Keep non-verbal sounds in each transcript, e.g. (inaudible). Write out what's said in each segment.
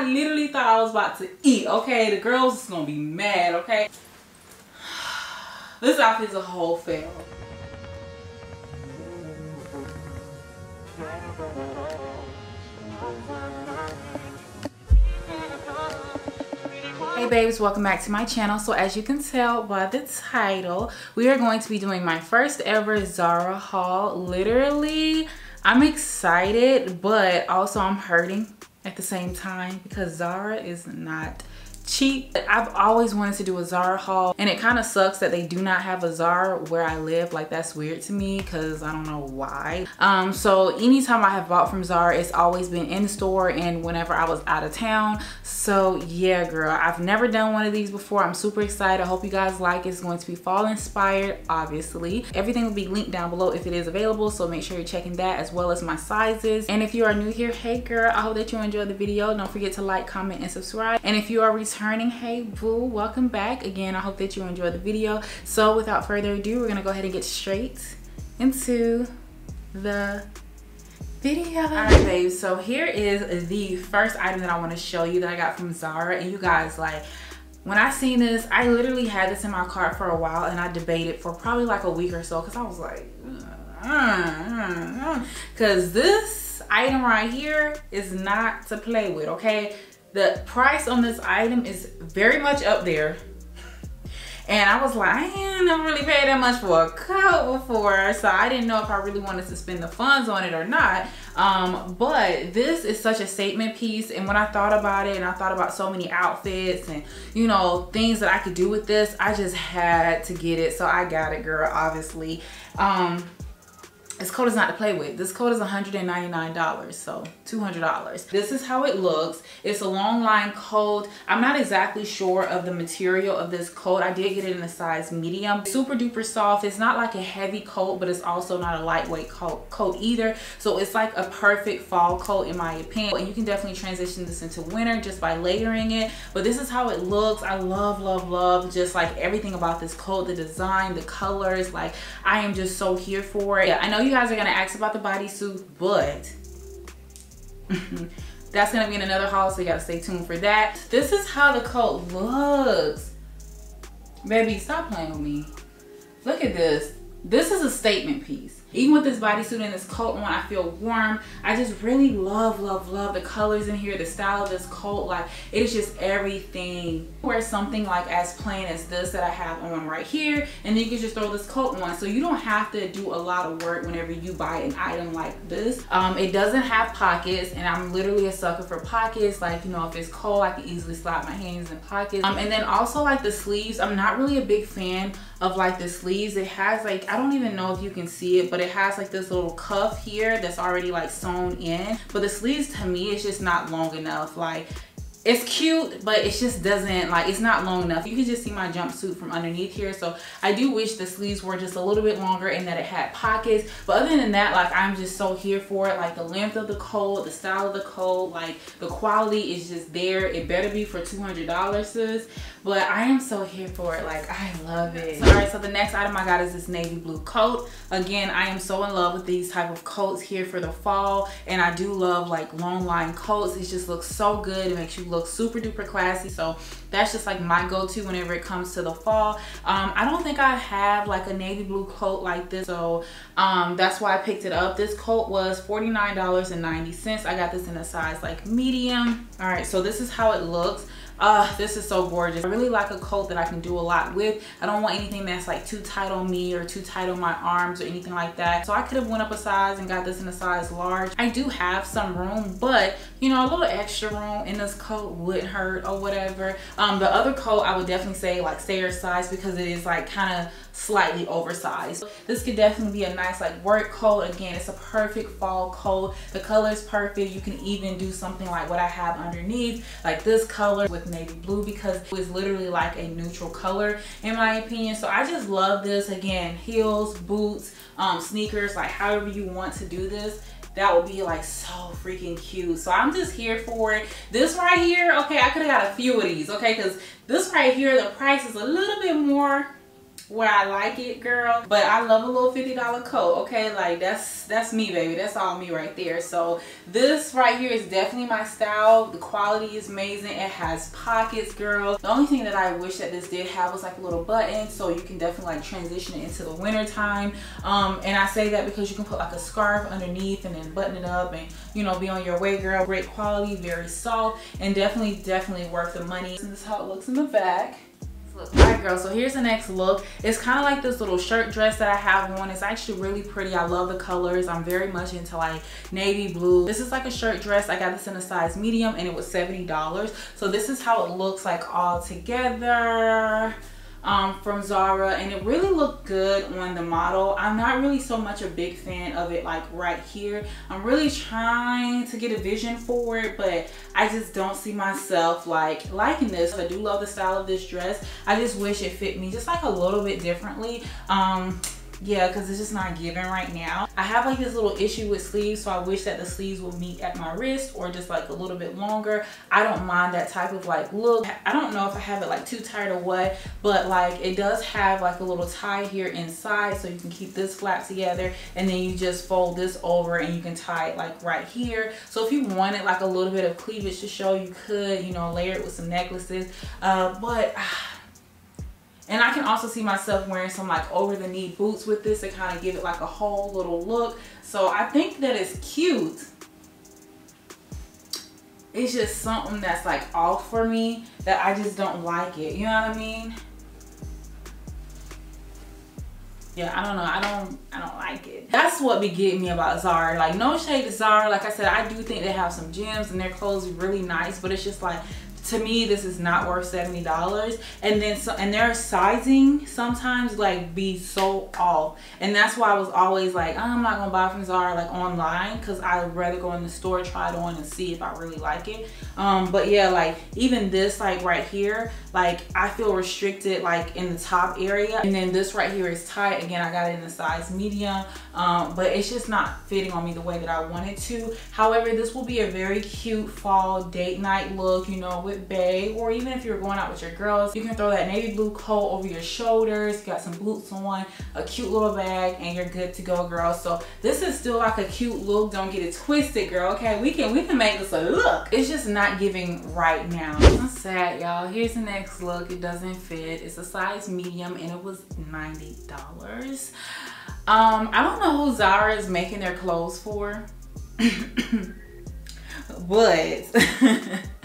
I literally thought I was about to eat, okay? The girls is gonna be mad, okay? (sighs) This outfit is a whole fail. Hey babes, welcome back to my channel. So as you can tell by the title, we are going to be doing my first ever Zara haul. Literally, I'm excited, but also I'm hurting at the same time because Zara is not cheap. I've always wanted to do a Zara haul and it kind of sucks that they do not have a Zara where I live. Like that's weird to me because I don't know why. Um, so anytime I have bought from Zara, it's always been in store and whenever I was out of town. So yeah, girl, I've never done one of these before. I'm super excited. I hope you guys like it. It's going to be fall inspired, obviously. Everything will be linked down below if it is available. So make sure you're checking that as well as my sizes. And if you are new here, hey girl, I hope that you enjoyed the video. Don't forget to like, comment, and subscribe. And if you are returning returning hey boo welcome back. Again i hope that you enjoyed the video. So without further ado we're gonna go ahead and get straight into the video. All right babes so here is the first item that i want to show you that i got from zara and you guys like when I seen this, I literally had this in my cart for a while and I debated for probably like a week or so because I was like, mm, mm, mm. because this item right here is not to play with, okay? The price on this item is very much up there. And I was like, I ain't never really paid that much for a coat before. So I didn't know if I really wanted to spend the funds on it or not. Um, but this is such a statement piece. And when I thought about it and I thought about so many outfits and, you know, things that I could do with this, I just had to get it. So I got it, girl, obviously. Um, this coat is not to play with. This coat is $199, so $200. This is how it looks. It's a long line coat. I'm not exactly sure of the material of this coat. I did get it in a size medium. Super duper soft. It's not like a heavy coat, but it's also not a lightweight coat, coat either. So it's like a perfect fall coat in my opinion. And you can definitely transition this into winter just by layering it. But this is how it looks. I love, love, love just like everything about this coat, the design, the colors. Like I am just so here for it. Yeah, I know you you guys are gonna ask about the bodysuit, but (laughs) that's gonna be in another haul, so you gotta stay tuned for that. This is how the coat looks. Baby, stop playing with me. Look at this. This is a statement piece. Even with this bodysuit and this coat on, I feel warm. I just really love, love, love the colors in here, the style of this coat. Like, it is just everything. Wear something like as plain as this that I have on right here, and then you can just throw this coat on. So you don't have to do a lot of work whenever you buy an item like this. Um, it doesn't have pockets, and I'm literally a sucker for pockets. Like, you know, if it's cold, I can easily slide my hands in pockets. Um, and then also like the sleeves, I'm not really a big fan of like the sleeves. It has like, I don't even know if you can see it, but but it has like this little cuff here that's already like sewn in. But the sleeves to me, it's just not long enough. Like it's cute but it just doesn't like it's not long enough. You can just see my jumpsuit from underneath here. So i do wish the sleeves were just a little bit longer and that it had pockets. But other than that like i'm just so here for it. Like the length of the coat the style of the coat like the quality is just there. It better be for 200 dollars sis. But i am so here for it. Like i love it. So, all right so the next item i got is this navy blue coat. Again i am so in love with these type of coats here for the fall. And i do love like long line coats. It just looks so good. It makes you look super duper classy. So that's just like my go-to whenever it comes to the fall. Um, I don't think I have like a navy blue coat like this. So um, that's why I picked it up. This coat was $49.90. I got this in a size like medium. All right, so this is how it looks. Uh, this is so gorgeous. I really like a coat that I can do a lot with. I don't want anything that's like too tight on me or too tight on my arms or anything like that. So I could have went up a size and got this in a size large. I do have some room, but you know, a little extra room in this coat wouldn't hurt or whatever. Um, the other coat I would definitely say like stay your size because it is like kind of slightly oversized. This could definitely be a nice like work coat. Again, it's a perfect fall coat. The color is perfect. You can even do something like what I have underneath, like this color with navy blue because it's literally like a neutral color in my opinion. So I just love this. Again, heels, boots, um, sneakers, like however you want to do this that would be like so freaking cute so i'm just here for it this right here okay i could have got a few of these okay because this right here the price is a little bit more where I like it, girl. But I love a little $50 coat, okay? Like that's that's me, baby. That's all me right there. So this right here is definitely my style. The quality is amazing. It has pockets, girl. The only thing that I wish that this did have was like a little button so you can definitely like transition it into the winter time. Um, and I say that because you can put like a scarf underneath and then button it up and you know be on your way, girl. Great quality, very soft, and definitely, definitely worth the money. This is how it looks in the back look. All right, girl, so here's the next look. It's kind of like this little shirt dress that I have on. It's actually really pretty. I love the colors. I'm very much into like navy blue. This is like a shirt dress. I got this in a size medium and it was $70. So this is how it looks like all together um, from Zara and it really looked good on the model. I'm not really so much a big fan of it like right here. I'm really trying to get a vision for it but I just don't see myself like liking this. I do love the style of this dress. I just wish it fit me just like a little bit differently. Um, yeah because it's just not giving right now. I have like this little issue with sleeves so i wish that the sleeves would meet at my wrist or just like a little bit longer. I don't mind that type of like look. I don't know if i have it like too tight or what but like it does have like a little tie here inside so you can keep this flap together and then you just fold this over and you can tie it like right here. So if you wanted like a little bit of cleavage to show you could you know layer it with some necklaces. Uh, but and I can also see myself wearing some like over the knee boots with this to kind of give it like a whole little look. So I think that it's cute. It's just something that's like off for me that I just don't like it. You know what I mean? yeah i don't know i don't i don't like it that's what be getting me about zara like no shade to zara like i said i do think they have some gems and their clothes really nice but it's just like to me this is not worth $70 and then so and their sizing sometimes like be so off. And that's why I was always like oh, I'm not gonna buy from Zara like online because I'd rather go in the store try it on and see if I really like it. Um but yeah like even this like right here like I feel restricted like in the top area. And then this right here is tight. Again I got it in the size medium. Um but it's just not fitting on me the way that I wanted to. However this will be a very cute fall date night look you know with bae or even if you're going out with your girls you can throw that navy blue coat over your shoulders you got some boots on a cute little bag and you're good to go girl. So this is still like a cute look. Don't get it twisted girl okay? We can we can make this a look. It's just not giving right now. I'm sad y'all. Here's the next look. It doesn't fit. It's a size medium and it was 90 dollars. Um i don't know who zara is making their clothes for (coughs) but (laughs)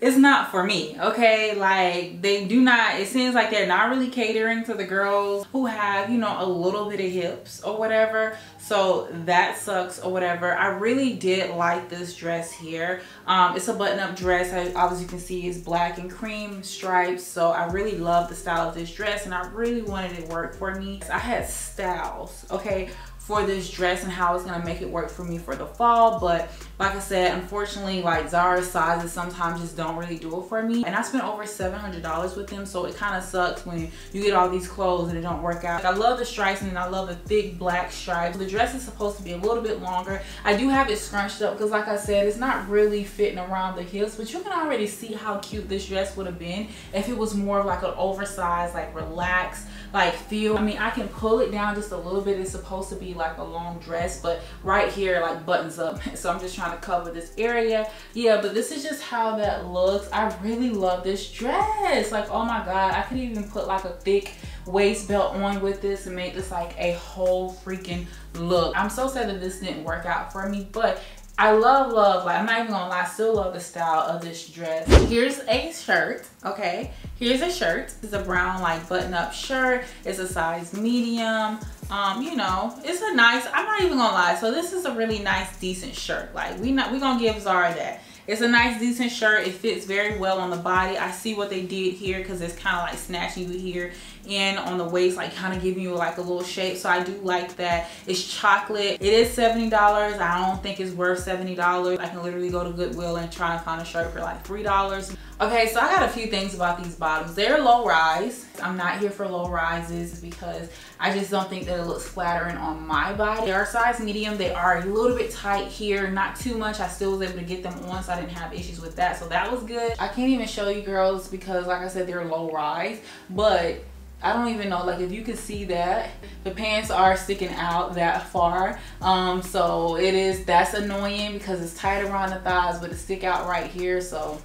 it's not for me okay? Like they do not it seems like they're not really catering to the girls who have you know a little bit of hips or whatever. So that sucks or whatever. I really did like this dress here. Um it's a button-up dress. As you can see it's black and cream stripes. So i really love the style of this dress and i really wanted it to work for me. I had styles okay for this dress and how it's gonna make it work for me for the fall but like I said unfortunately like Zara sizes sometimes just don't really do it for me and I spent over $700 with them so it kind of sucks when you get all these clothes and it don't work out. I love the stripes and I love the thick black stripes. The dress is supposed to be a little bit longer. I do have it scrunched up because like I said it's not really fitting around the hips but you can already see how cute this dress would have been if it was more of like an oversized like relaxed like feel. I mean I can pull it down just a little bit. It's supposed to be like a long dress but right here like buttons up (laughs) so I'm just trying to cover this area yeah but this is just how that looks I really love this dress like oh my god I could even put like a thick waist belt on with this and make this like a whole freaking look I'm so sad that this didn't work out for me but I love, love, like I'm not even gonna lie, I still love the style of this dress. Here's a shirt, okay? Here's a shirt. It's a brown like button up shirt. It's a size medium. Um, you know, it's a nice, I'm not even gonna lie. So this is a really nice, decent shirt. Like we not, we gonna give Zara that. It's a nice, decent shirt. It fits very well on the body. I see what they did here because it's kind of like snatching you here and on the waist like kind of giving you like a little shape. So i do like that. It's chocolate. It is 70 dollars. I don't think it's worth 70 dollars. I can literally go to goodwill and try and find a shirt for like three dollars. Okay so i got a few things about these bottoms they're low rise. I'm not here for low rises because i just don't think that it looks flattering on my body. They are size medium. They are a little bit tight here. Not too much. I still was able to get them on so i didn't have issues with that. So that was good. I can't even show you girls because like i said they're low rise. But I don't even know like if you can see that the pants are sticking out that far. Um so it is that's annoying because it's tight around the thighs but it stick out right here so.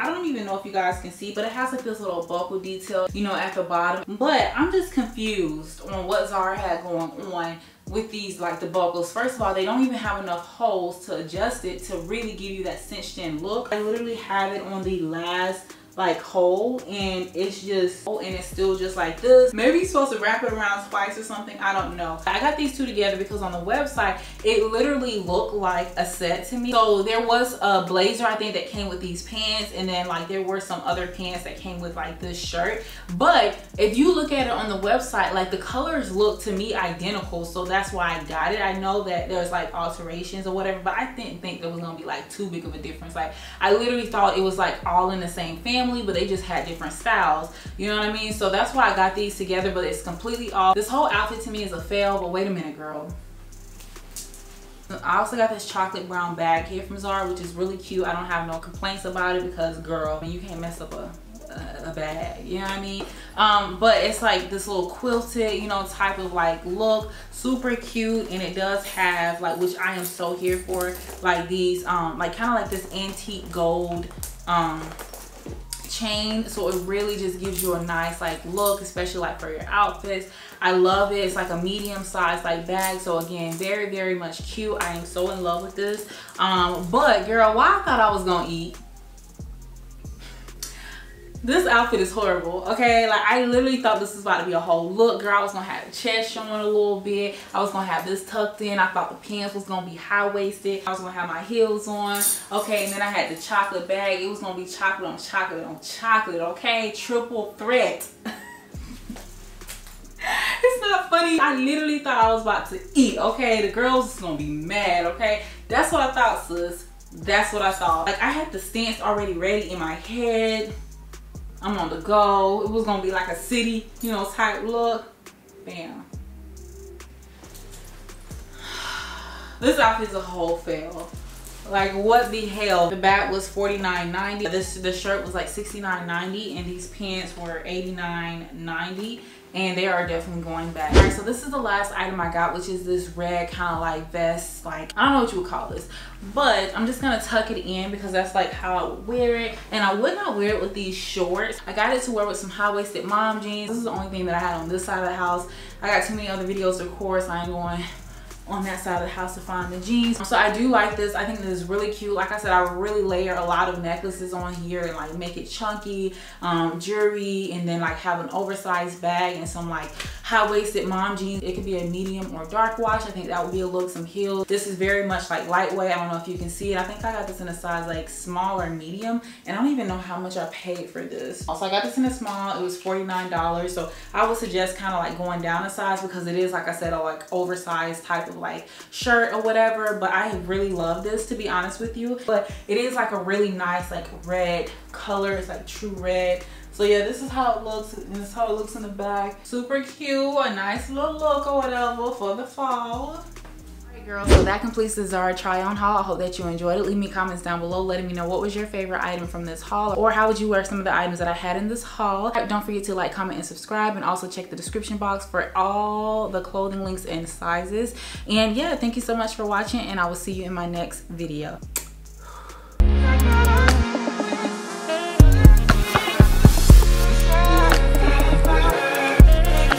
I don't even know if you guys can see, but it has like this little buckle detail, you know, at the bottom. But I'm just confused on what Zara had going on with these like the buckles. First of all they don't even have enough holes to adjust it to really give you that cinched in look. I literally have it on the last like hole and it's just oh and it's still just like this. Maybe you're supposed to wrap it around twice or something. I don't know. I got these two together because on the website it literally looked like a set to me. So there was a blazer i think that came with these pants and then like there were some other pants that came with like this shirt. But if you look at it on the website like the colors look to me identical so that's why i got it. I know that there's like alterations or whatever but i didn't think there was gonna be like too big of a difference. Like i literally thought it was like all in the same family family, but they just had different styles. You know what I mean? So that's why I got these together, but it's completely off. This whole outfit to me is a fail, but wait a minute, girl. I also got this chocolate brown bag here from Zara, which is really cute. I don't have no complaints about it because, girl, you can't mess up a a bag you know what i mean um but it's like this little quilted you know type of like look super cute and it does have like which i am so here for like these um like kind of like this antique gold um chain so it really just gives you a nice like look especially like for your outfits. I love it. It's like a medium size like bag. So again very very much cute. I am so in love with this. Um but girl why i thought i was gonna eat this outfit is horrible okay? Like i literally thought this was about to be a whole look girl. I was gonna have the chest showing a little bit. I was gonna have this tucked in. I thought the pants was gonna be high-waisted. I was gonna have my heels on okay? And then i had the chocolate bag. It was gonna be chocolate on chocolate on chocolate okay? Triple threat. (laughs) It's not funny. I literally thought i was about to eat okay? The girls is gonna be mad okay? That's what i thought sis. That's what i thought. Like i had the stance already ready in my head I'm on the go. It was gonna be like a city, you know, type look. Bam. (sighs) This outfit is a whole fail. Like what the hell? The bat was $49.90. This the shirt was like $69.90 and these pants were $89.90 and they are definitely going back. All right, so this is the last item I got, which is this red kind of like vest, like, I don't know what you would call this, but I'm just gonna tuck it in because that's like how I would wear it. And I would not wear it with these shorts. I got it to wear with some high-waisted mom jeans. This is the only thing that I had on this side of the house. I got too many other videos of course. I ain't going on that side of the house to find the jeans. So I do like this. I think this is really cute. Like I said, I really layer a lot of necklaces on here and like make it chunky, um, jewelry, and then like have an oversized bag and some like high-waisted mom jeans. It could be a medium or dark wash. I think that would be a look, some heels. This is very much like lightweight. I don't know if you can see it. I think I got this in a size like small or medium. And I don't even know how much I paid for this. Also, I got this in a small. It was $49. So I would suggest kind of like going down a size because it is, like I said, a like oversized type of like shirt or whatever but I really love this to be honest with you but it is like a really nice like red color it's like true red so yeah this is how it looks. And this is how it looks in the back. Super cute. A nice little look or whatever for the fall. Girls so that completes the zara try on haul. I hope that you enjoyed it. Leave me comments down below. Letting me know what was your favorite item from this haul or how would you wear some of the items that i had in this haul. Don't forget to like comment and subscribe. And also check the description box for all the clothing links and sizes. And yeah thank you so much for watching. And i will see you in my next video